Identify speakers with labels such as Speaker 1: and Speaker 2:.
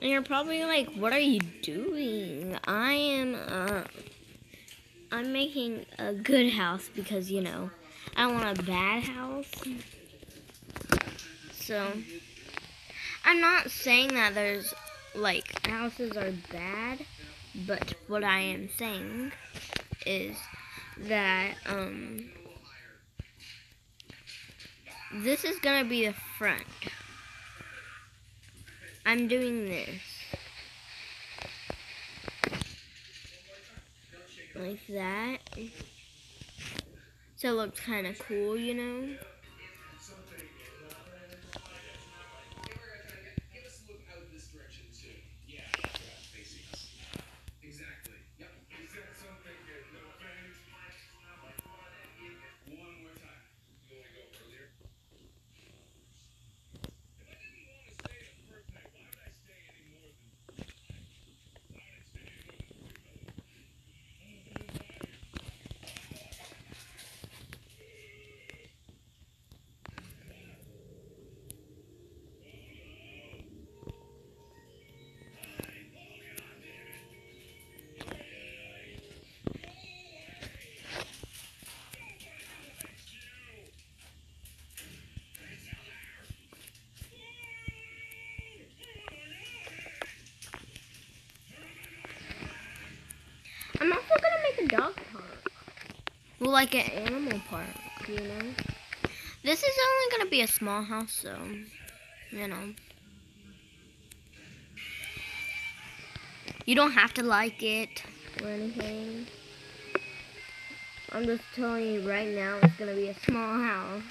Speaker 1: And you're probably like, what are you doing? I am, uh, I'm making a good house because, you know, I don't want a bad house. So, I'm not saying that there's, like, houses are bad, but what I am saying is that, um, this is gonna be the front. I'm doing this. Like that. So it looks kind of cool, you know? Dog park. Well, like an animal park, you know? This is only gonna be a small house, so, you know. You don't have to like it or anything. I'm just telling you right now, it's gonna be a small house.